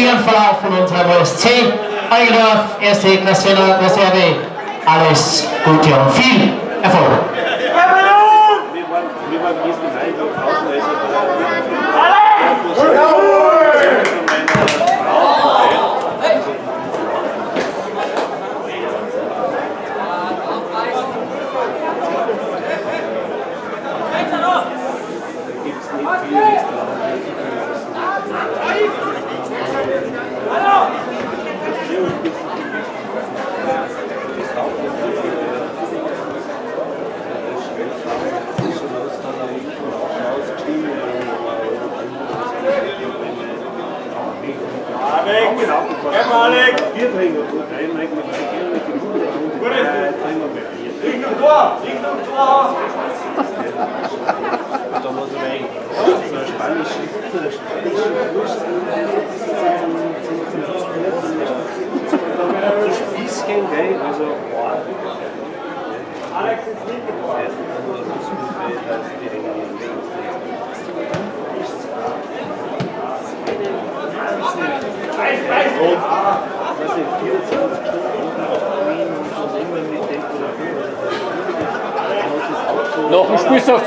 fairen Verlauf von unserem OSC. Eigendorf, erste Klasse Reserve. Alles Gute und viel Erfolg.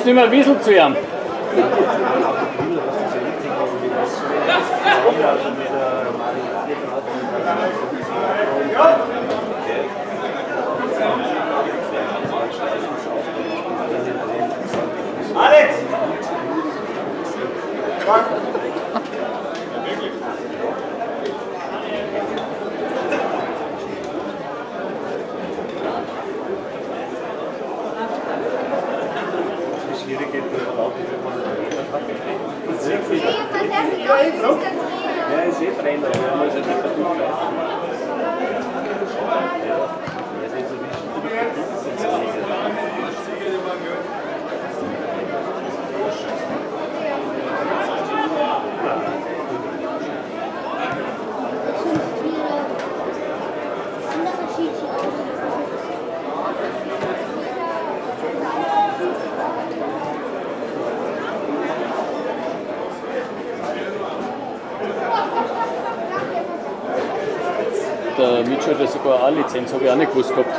Es nicht mehr Wiesel zu ihm. Sogar eine Lizenz, habe ich auch nicht gewusst gehabt.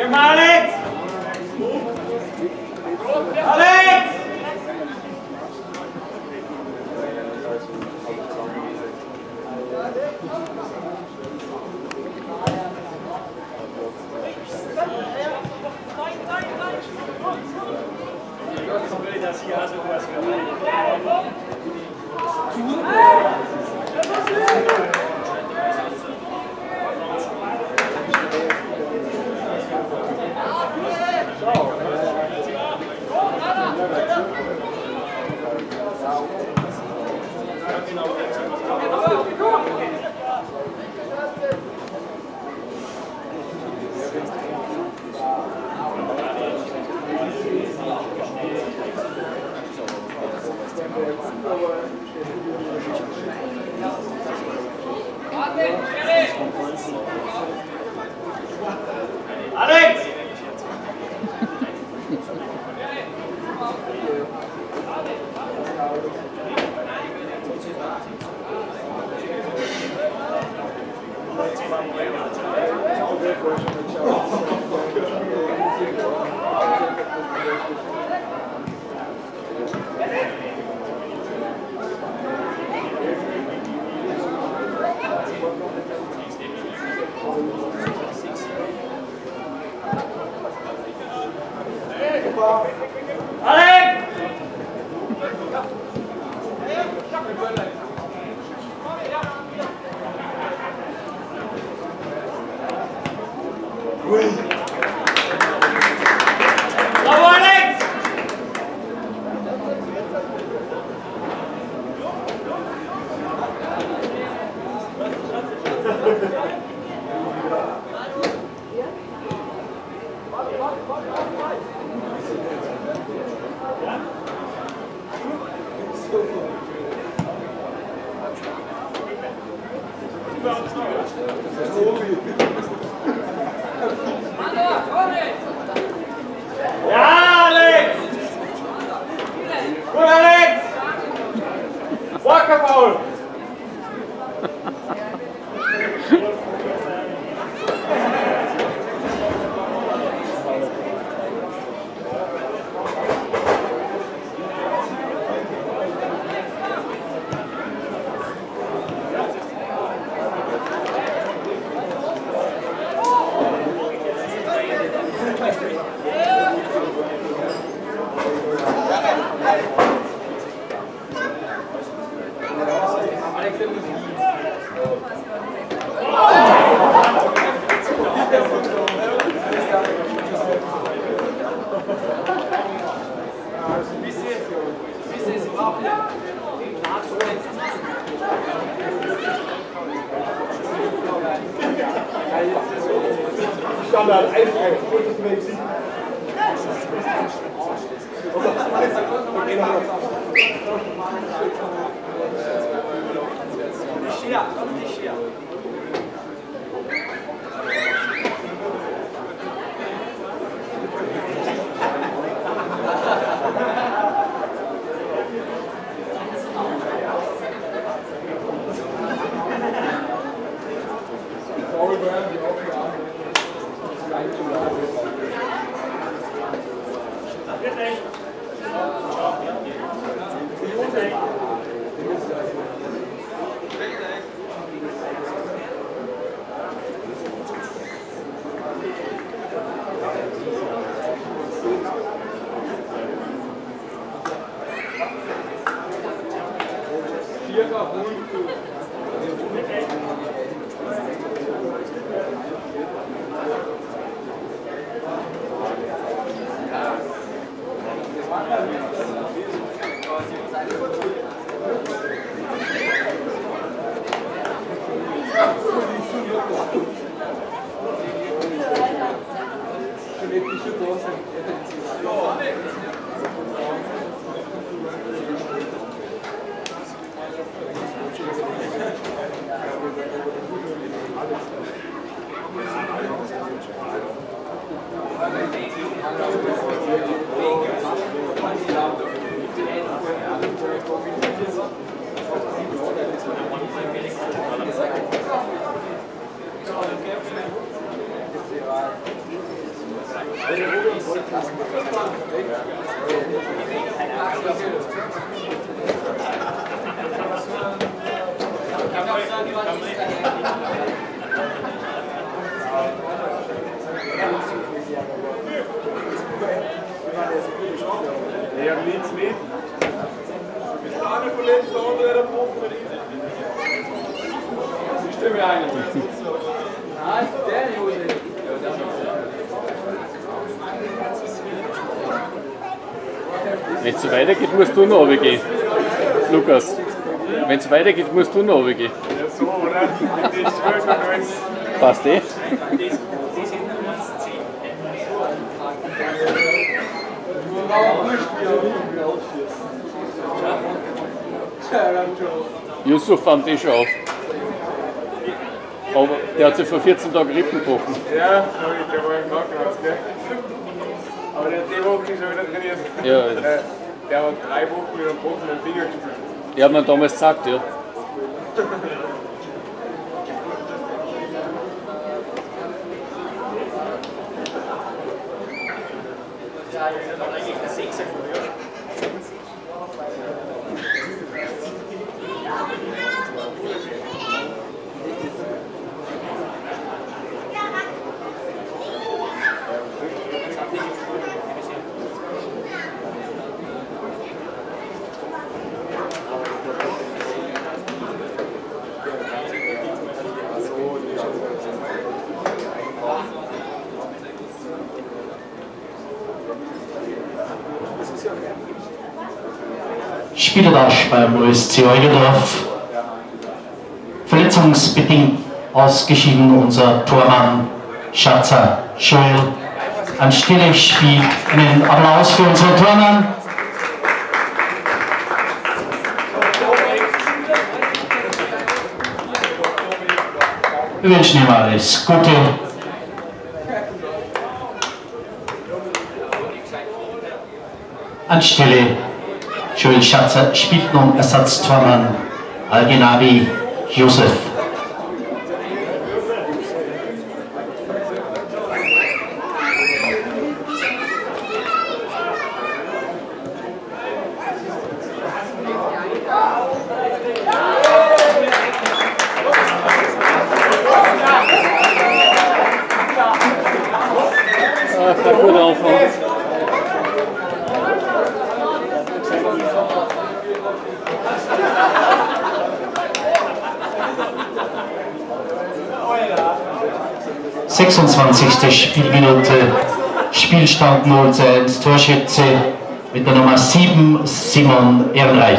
Germano! Standard, Mädchen. Ja, musst du noch runtergehen. Lukas, wenn es weitergeht, musst du noch runtergehen. Ja, so, oder? Passt eh? Yusuf fand ich schon auf. Aber der hat sich vor 14 Tagen Rippen gebrochen. Ja, der war im Krankenhaus, gell? Aber der hat die Woche schon wieder trainiert. Ja, Äh, Der hat drei Wochen mit einem gebrochenen Finger gespielt. der hat mir damals gesagt, ja. Spielertausch beim OSC Eugedorf. Verletzungsbedingt ausgeschieden unser Tormann Schatzer Joel. Ein stilles Spiel. Einen Applaus für unseren Tormann. Wir wünschen ihm alles Gute. Anstelle Joel Schatzer spielt nun Ersatztormann Al-Genabi Josef. 26. Spielminute, Spielstand 0 zu 1, Torschütze mit der Nummer 7, Simon Ehrenreich.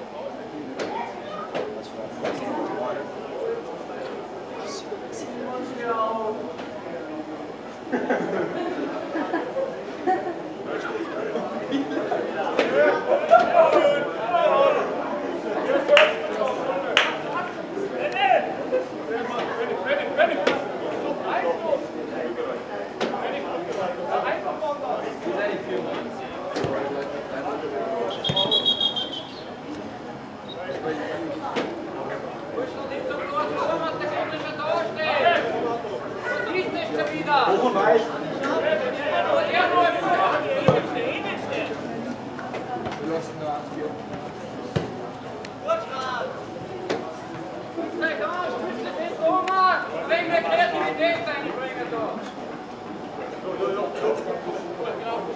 No.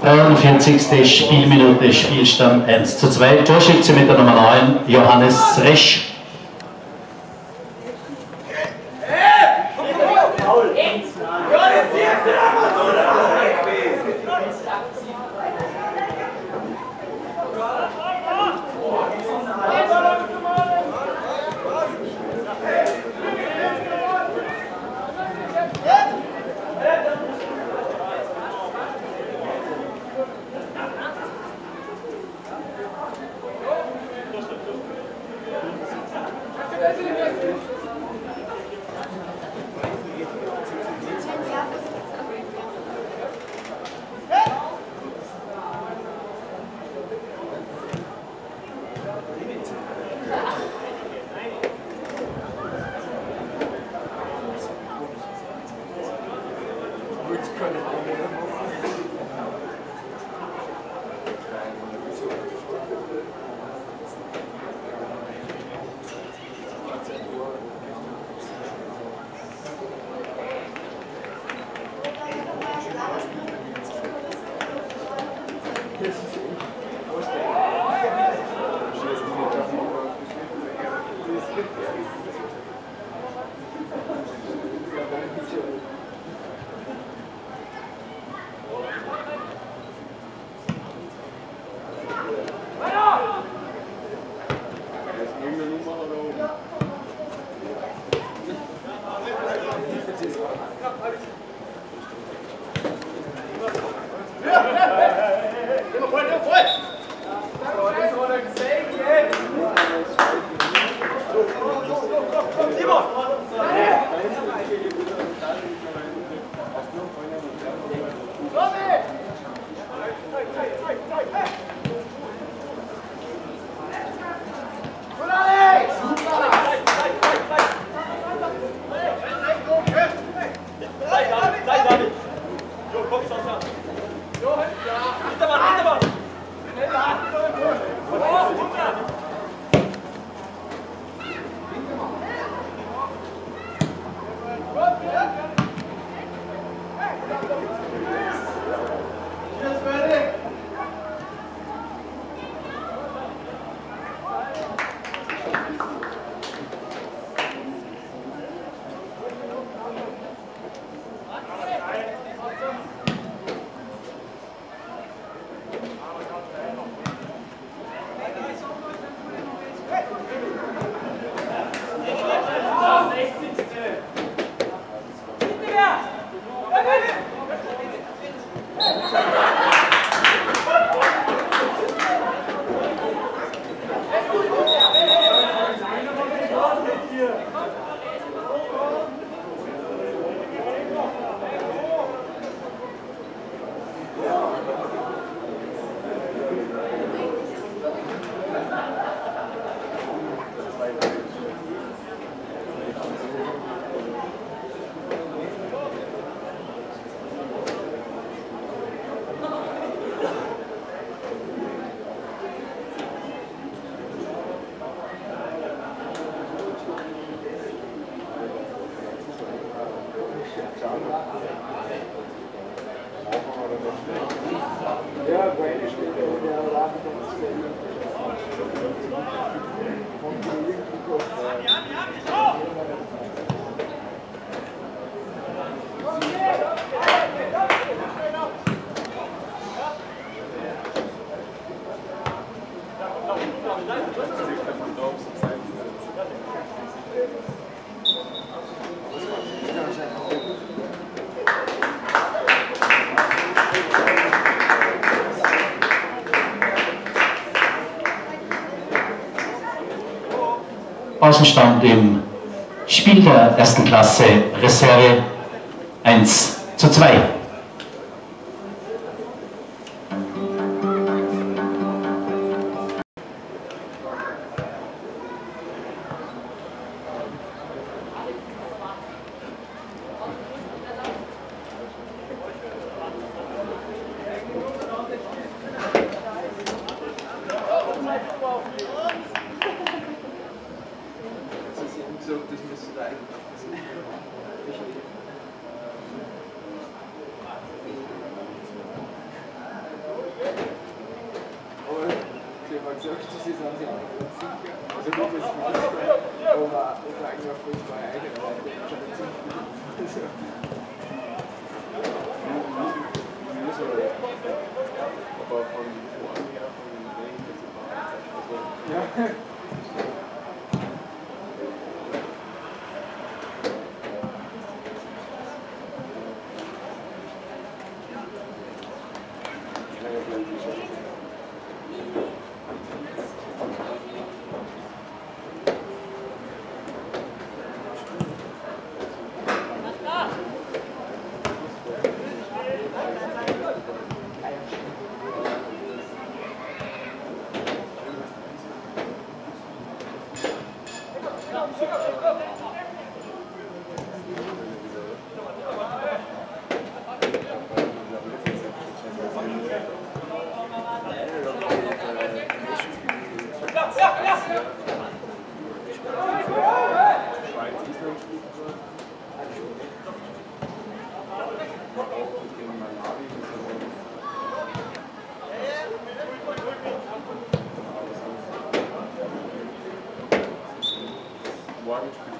43. Spielminute, Spielstand 1 zu 2. Torschütze mit der Nummer 9, Johannes Resch. Außenstand im Spiel der ersten Klasse Reserve 1 zu 2. all the time.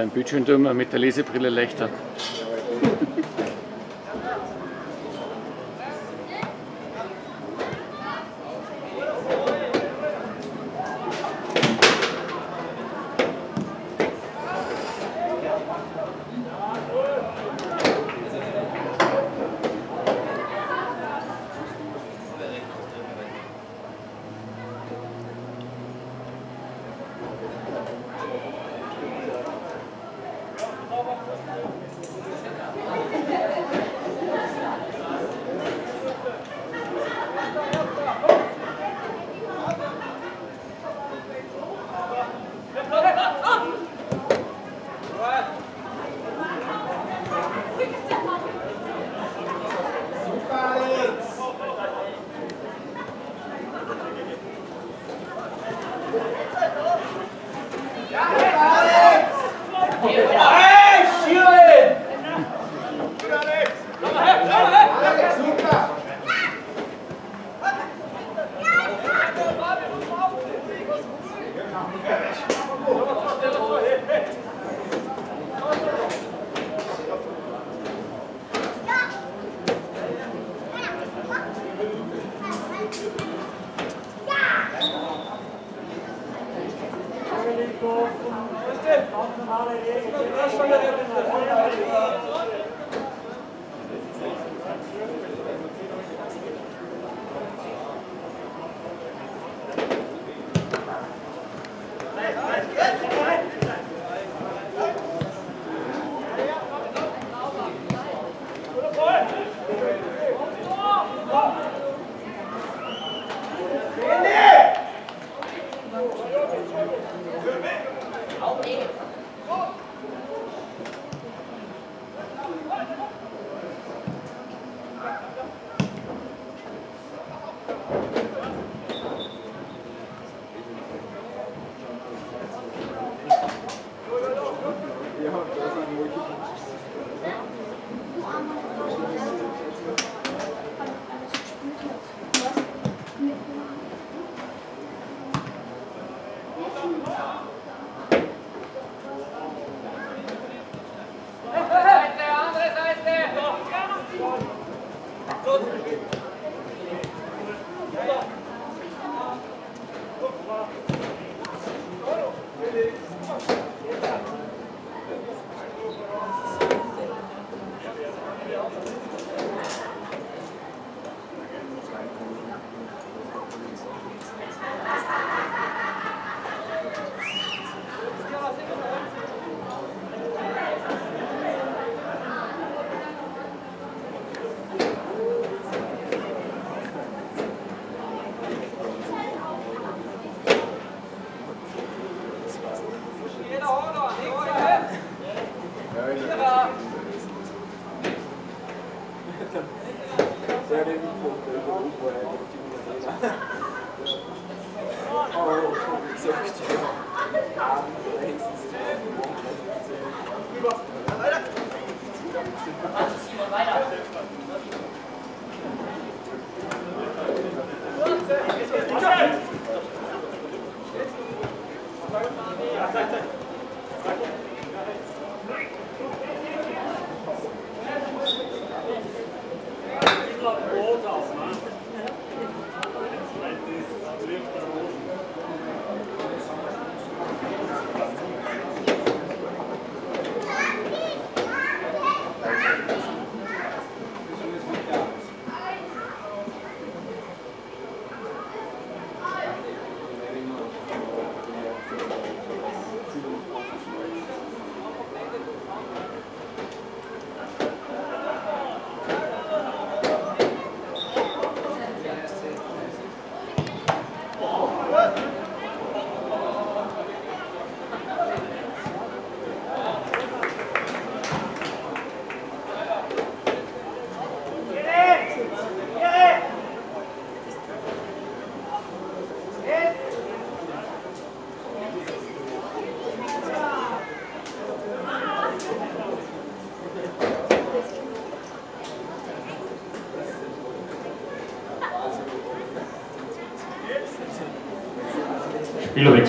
Beim Bildschirm tun wir mit der Lesebrille leichter.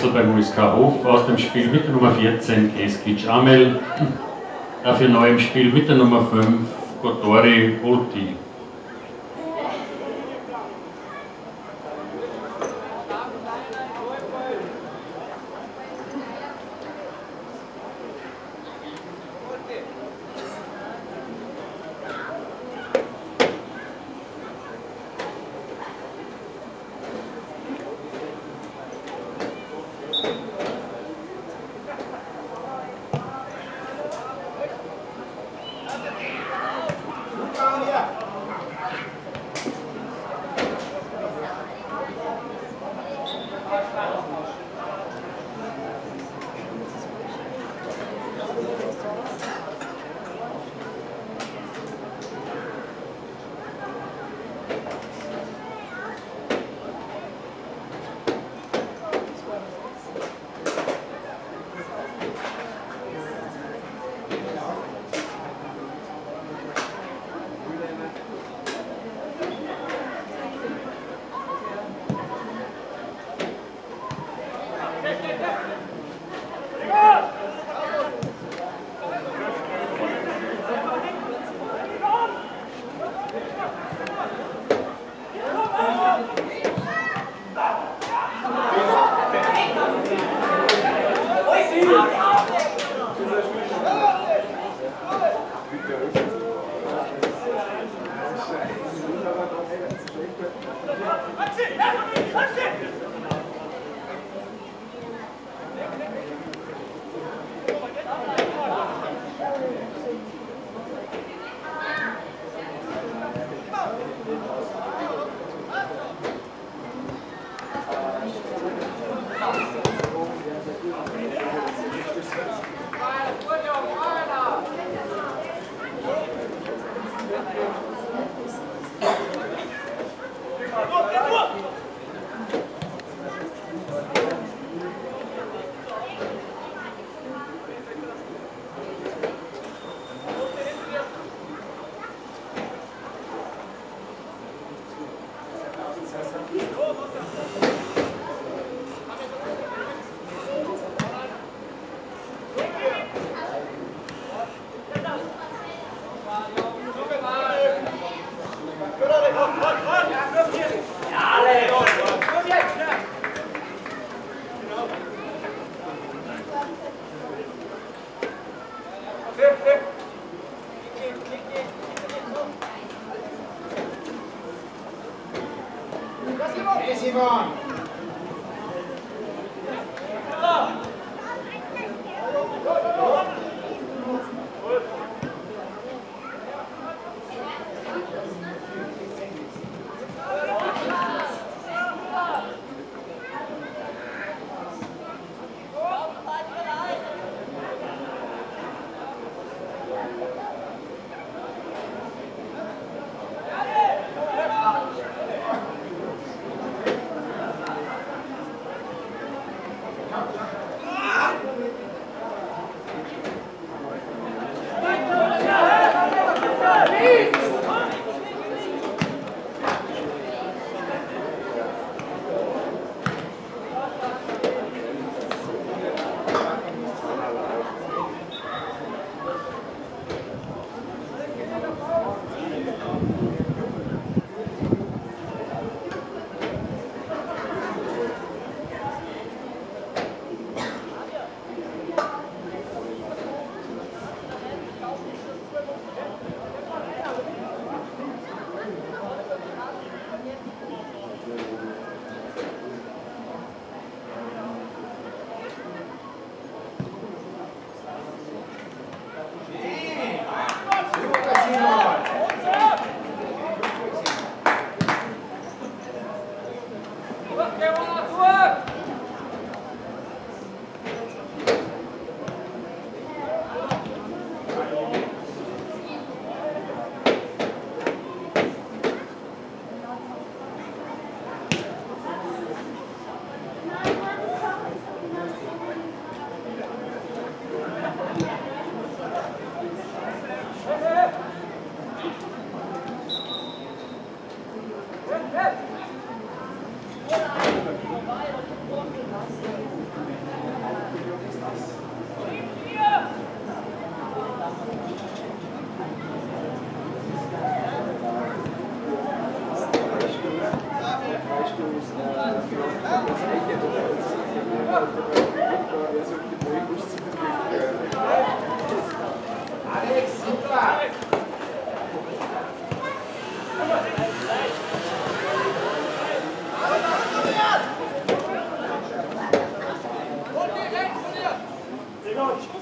Spielerwechsel beim USK Hof aus dem Spiel mit der Nummer 14 Keskic Amel, dafür neu im Spiel mit der Nummer 5 Gotori Ulti. Dodge.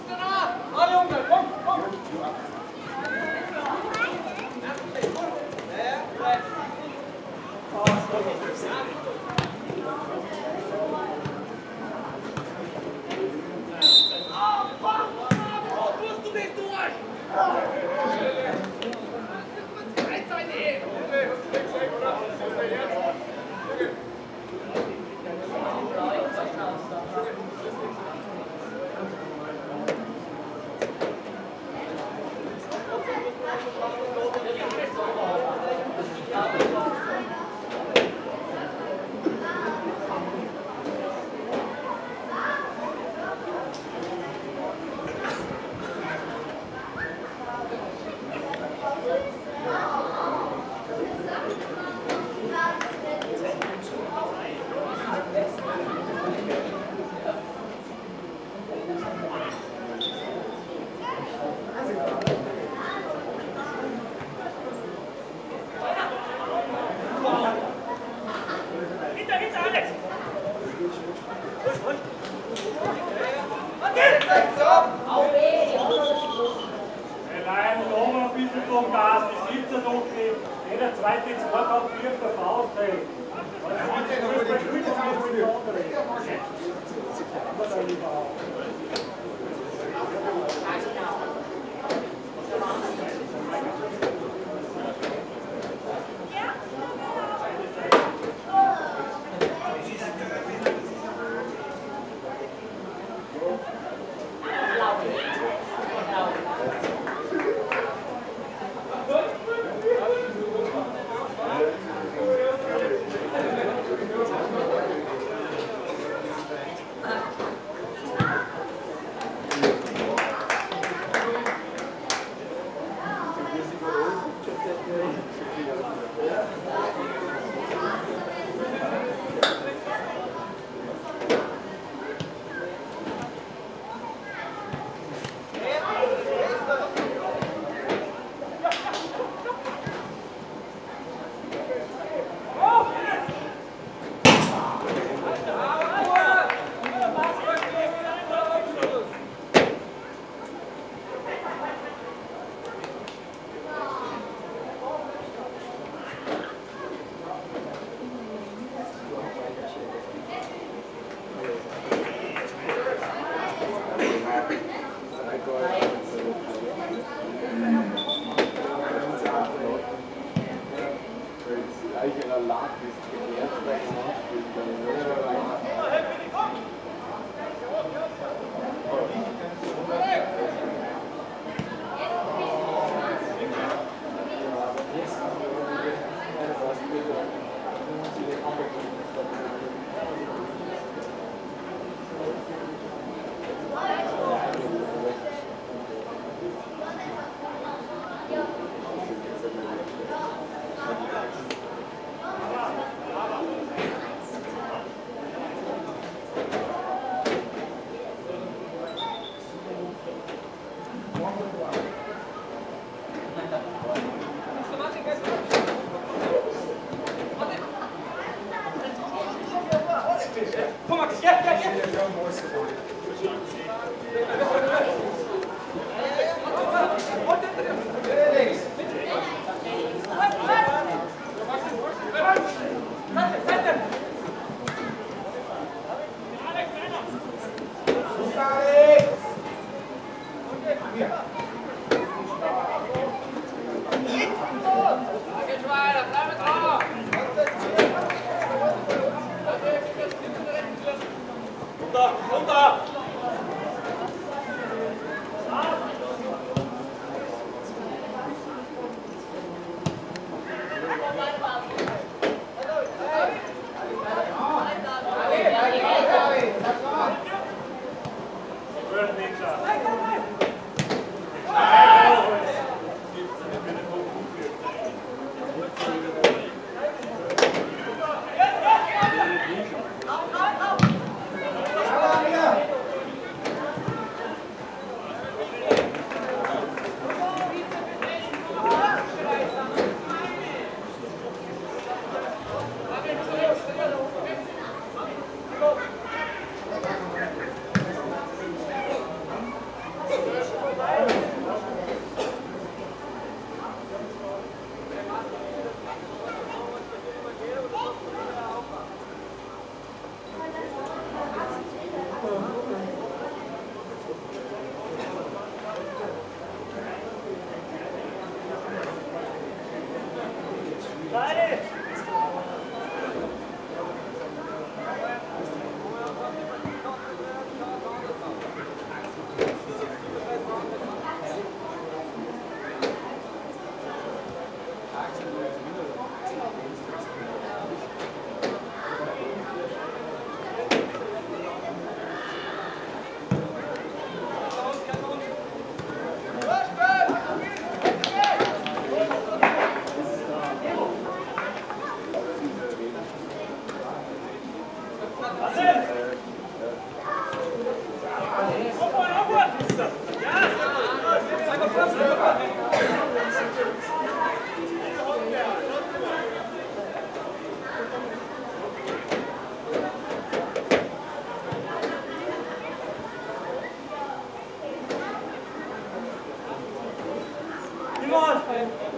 Come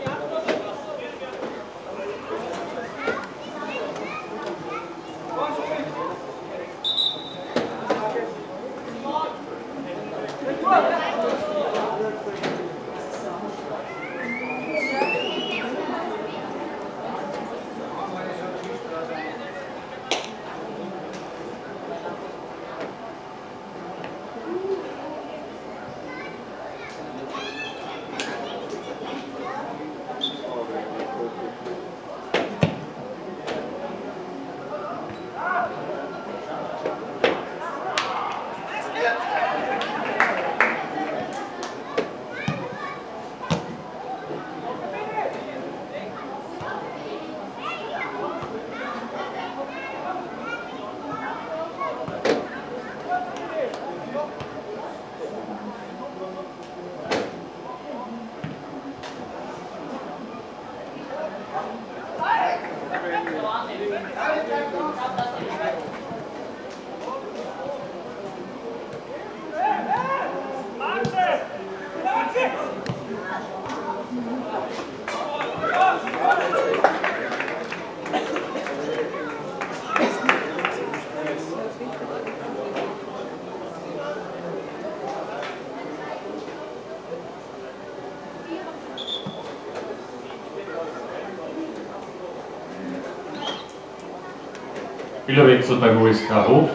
on. Spielerwechsel beim USK Hof.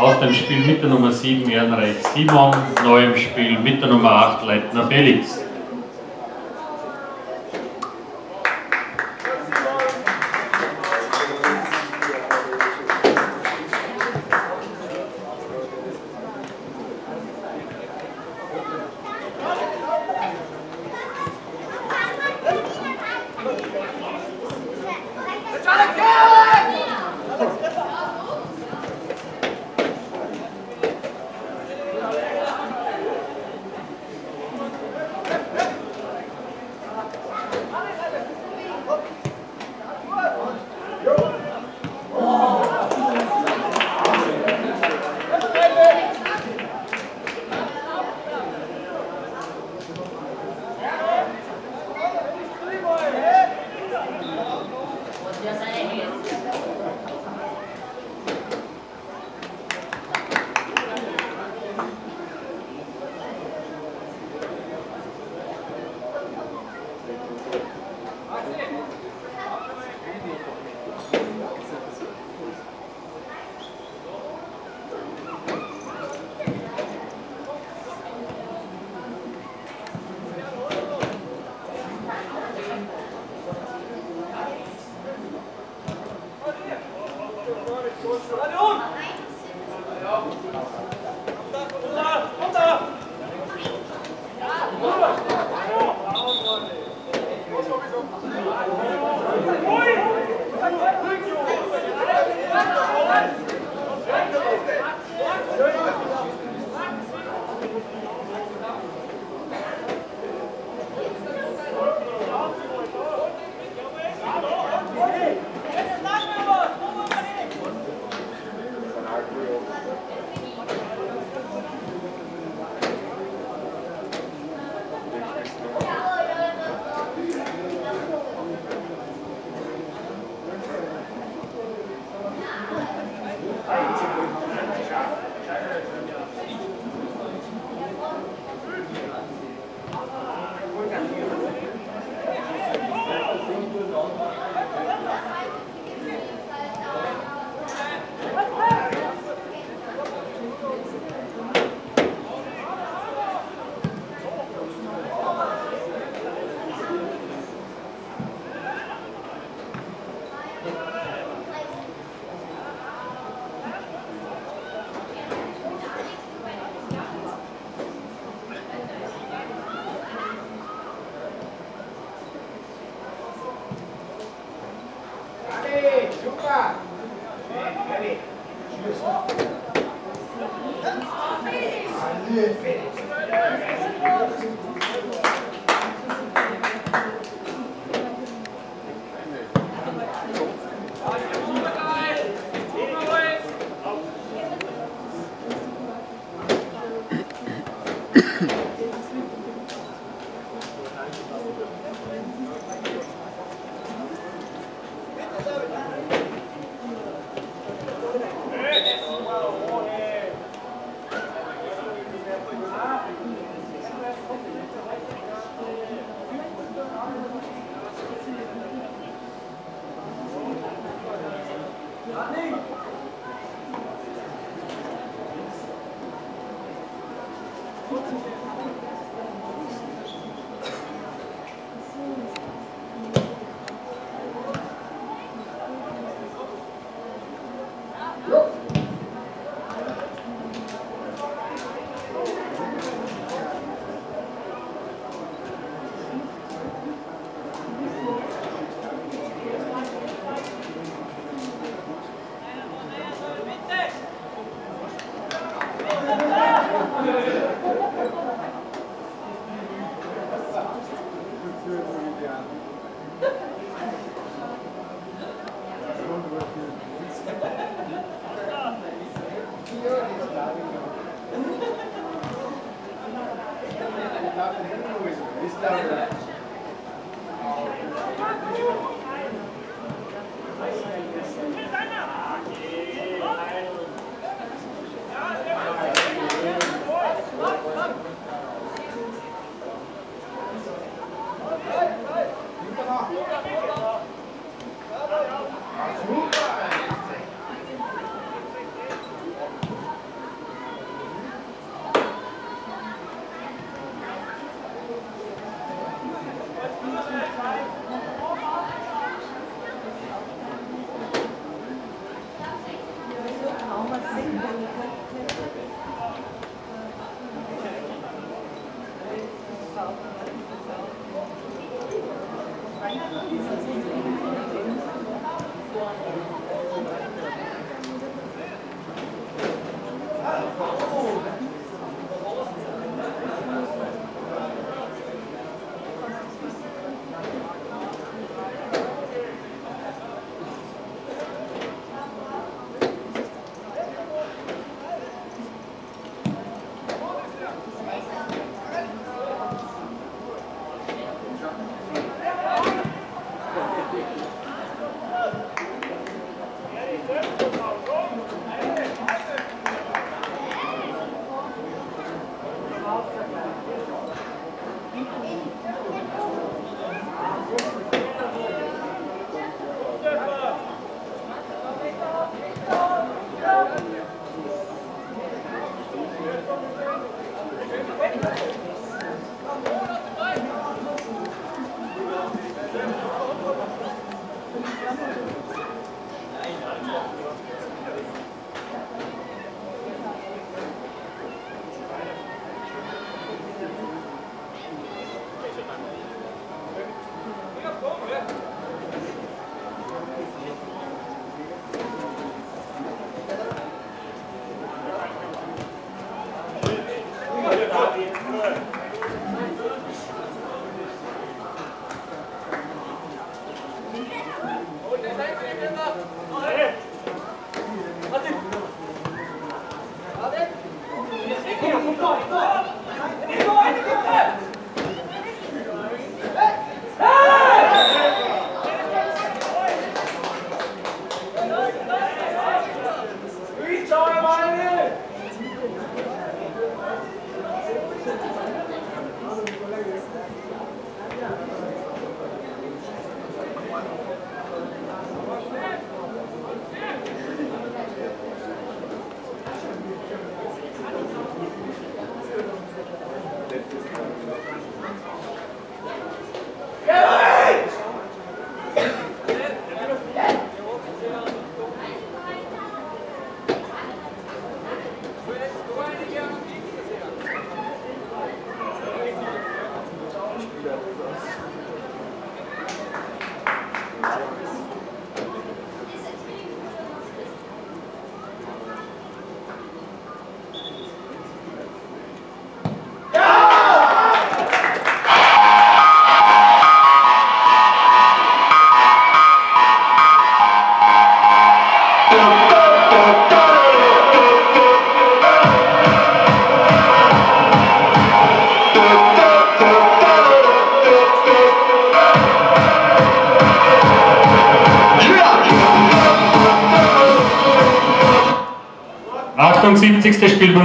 Aus dem Spiel mit der Nummer 7 Ehrenreich Simon, neu im Spiel mit der Nummer 8 Leitner Felix. Solarium!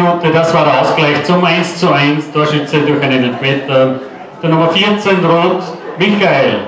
78. Spielminute, das war der Ausgleich zum 1 zu 1, Torschütze durch einen Elfmeter. Der Nummer 14 Rot, Michael.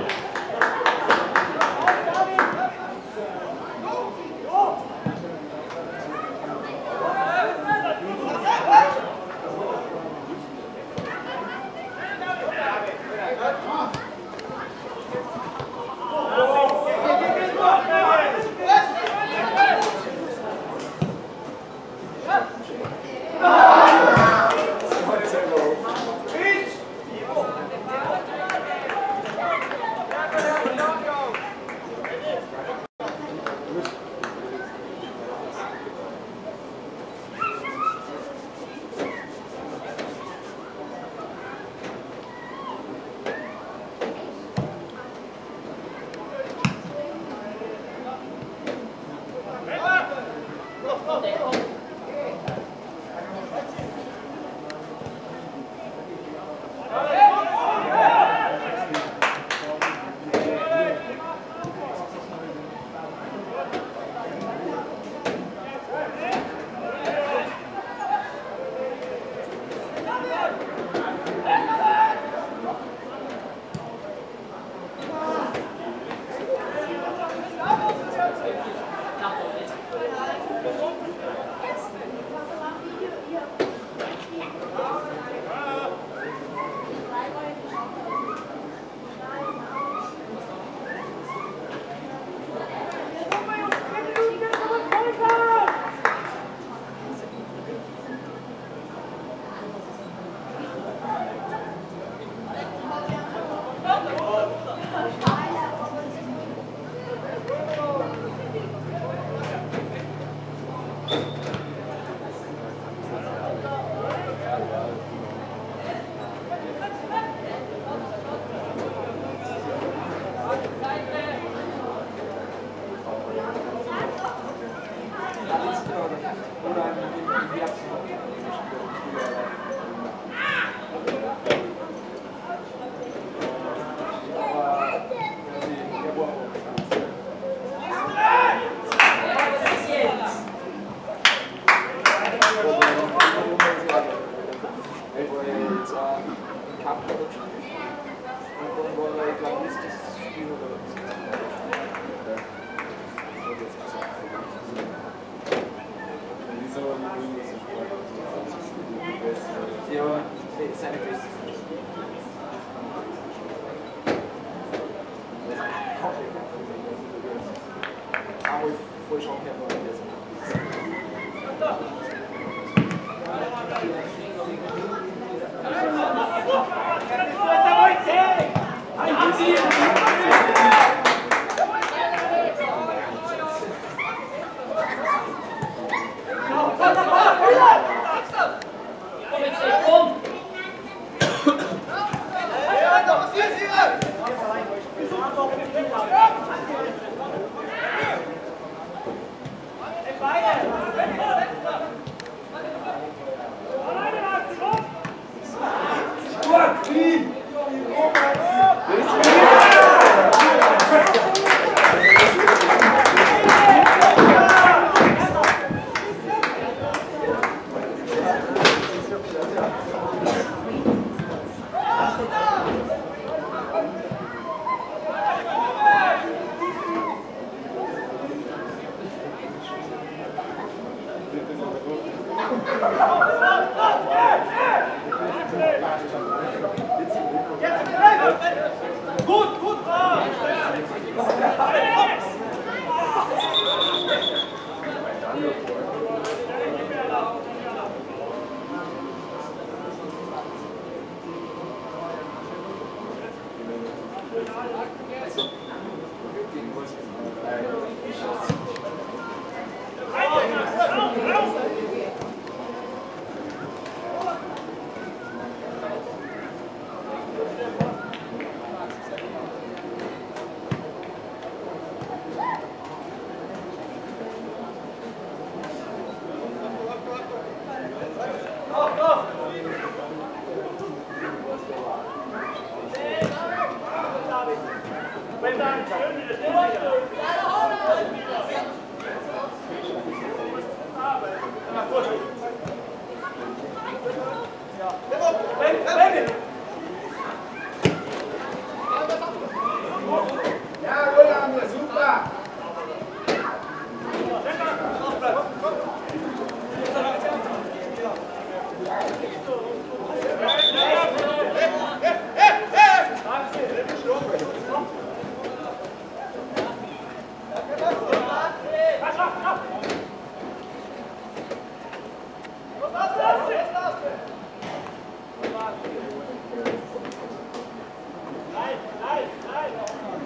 Nein,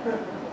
nein, nein!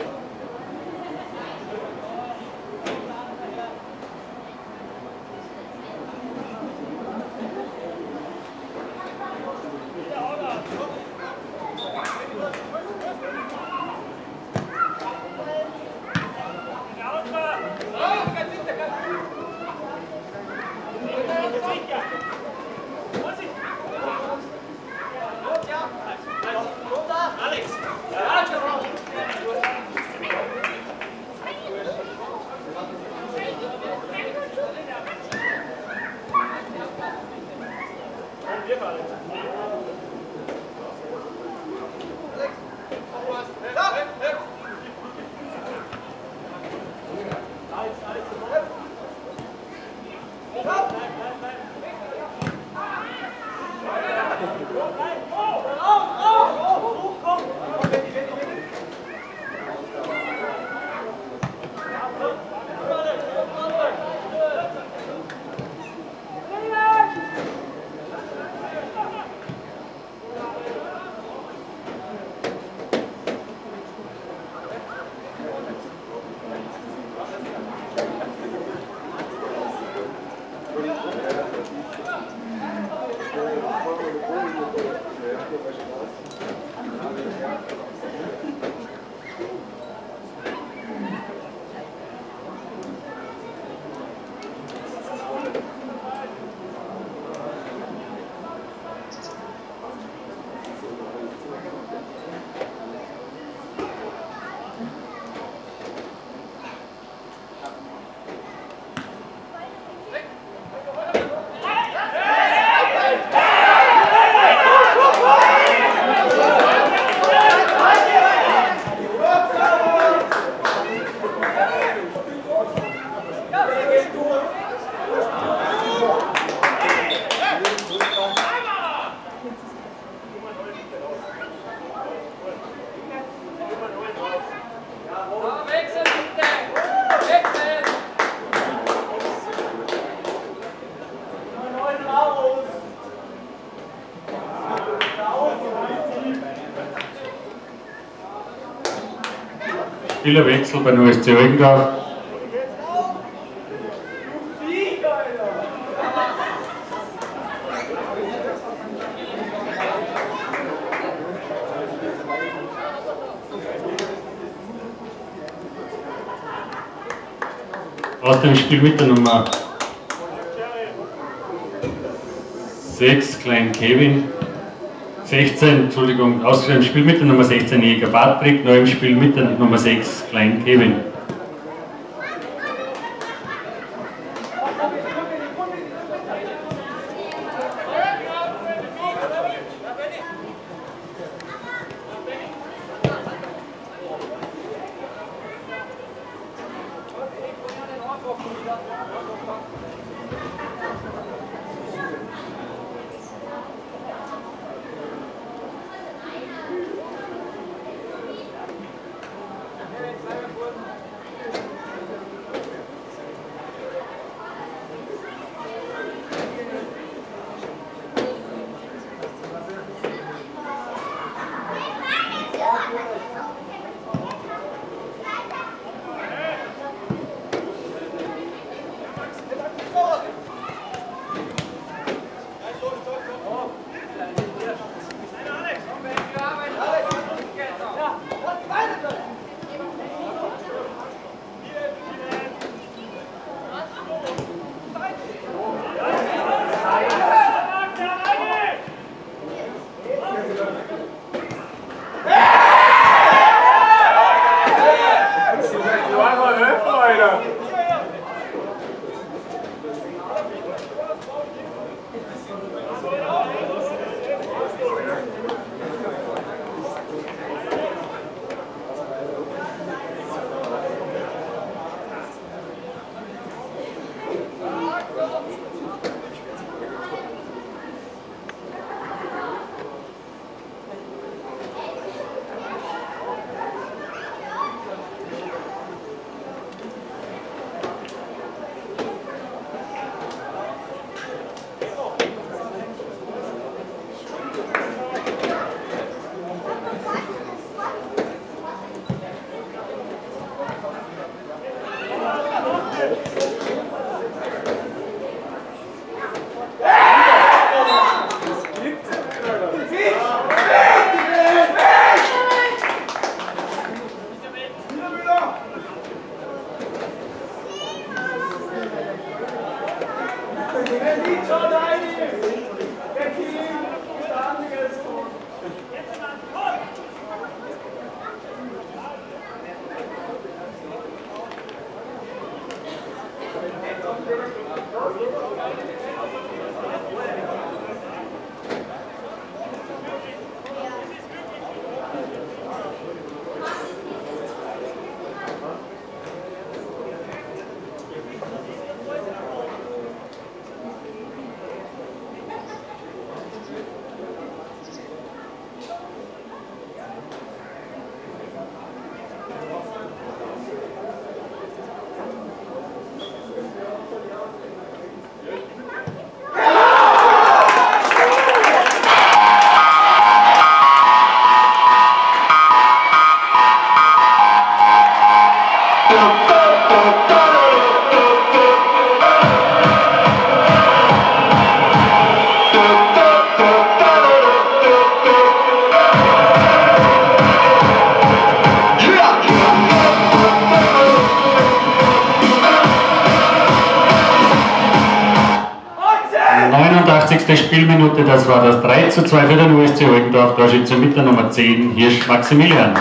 Spielerwechsel bei USC Eugendorf. Aus dem Spiel mit der Nummer 6, Klein Kevin. 16, Entschuldigung, ausgeschrieben im Spiel mit der Nummer 16 Jäger Patrick, neu im Spiel mit der Nummer 6 Klein Kevin. Sechste Spielminute, das war das 3 zu 2 für den USC Oldendorf, Torschütze mit der Nummer 10, Hirsch Maximilian.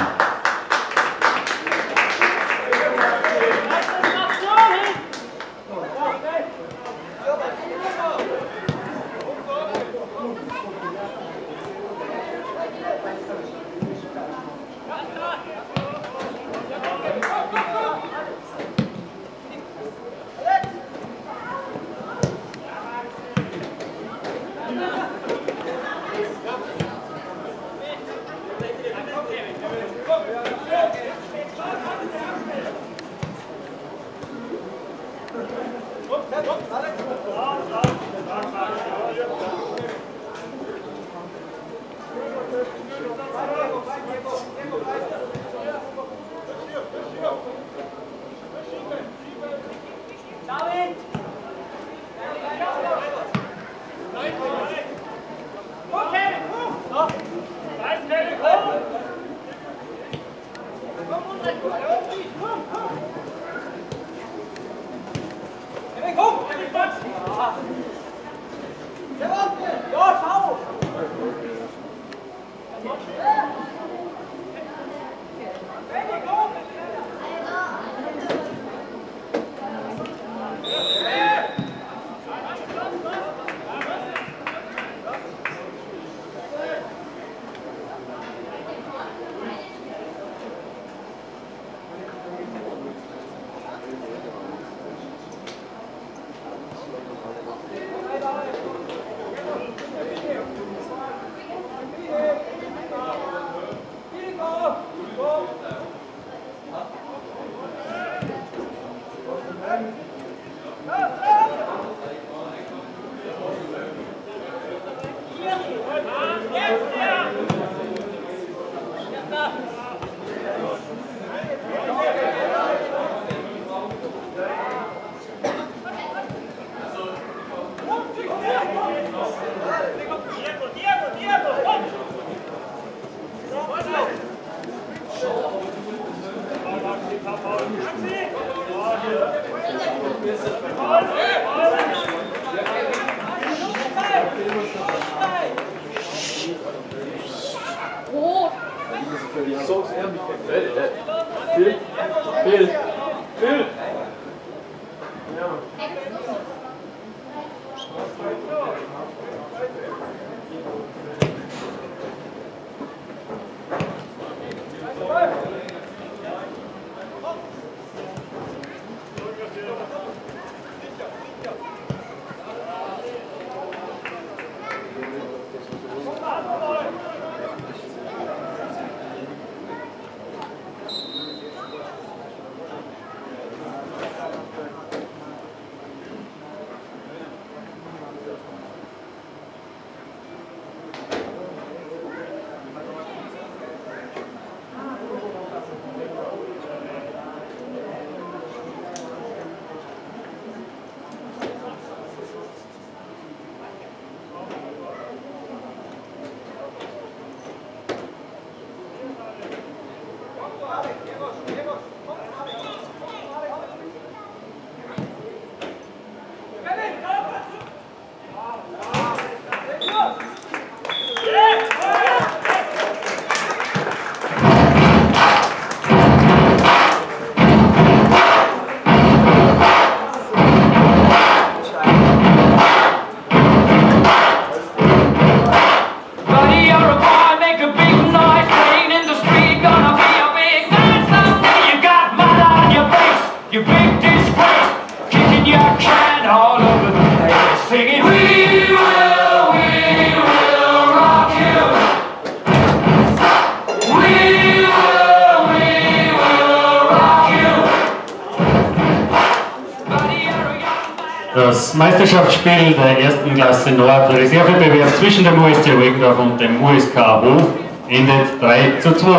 Meisterschaftsspiel der ersten Klasse Nord, Reservebewerb zwischen dem USC Regendorf und dem USK Hof, endet 3 zu 2.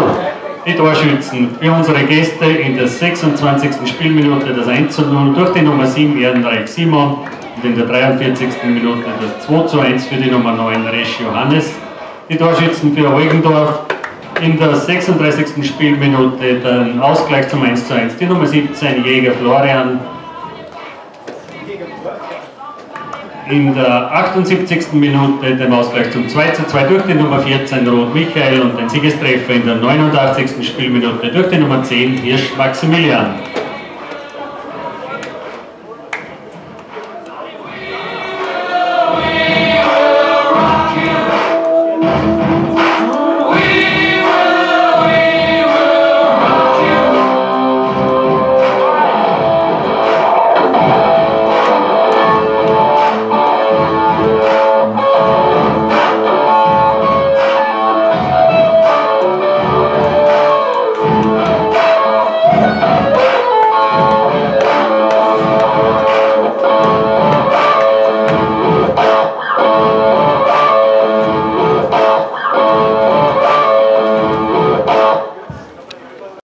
Die Torschützen für unsere Gäste in der 26. Spielminute das 1 zu 0 durch die Nummer 7 Ehrenreich Simon und in der 43. Minute das 2 zu 1 für die Nummer 9 Resch Johannes. Die Torschützen für Eugendorf in der 36. Spielminute den Ausgleich zum 1 zu 1 die Nummer 17 Jäger Florian in der 78. Minute den Ausgleich zum 2 zu 2 durch die Nummer 14 Rot Michael und den Siegestreffer in der 89. Spielminute durch die Nummer 10 Hirsch Maximilian.